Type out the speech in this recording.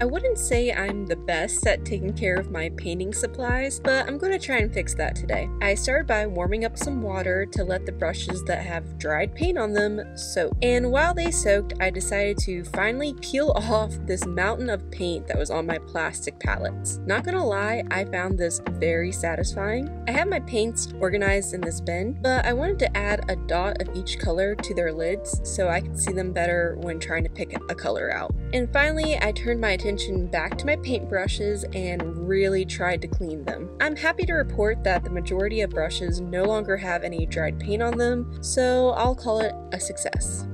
I wouldn't say I'm the best at taking care of my painting supplies, but I'm going to try and fix that today. I started by warming up some water to let the brushes that have dried paint on them soak. And while they soaked, I decided to finally peel off this mountain of paint that was on my plastic palettes. Not gonna lie, I found this very satisfying. I have my paints organized in this bin, but I wanted to add a dot of each color to their lids so I could see them better when trying to pick a color out. And finally, I turned my attention back to my paintbrushes and really tried to clean them. I'm happy to report that the majority of brushes no longer have any dried paint on them, so I'll call it a success.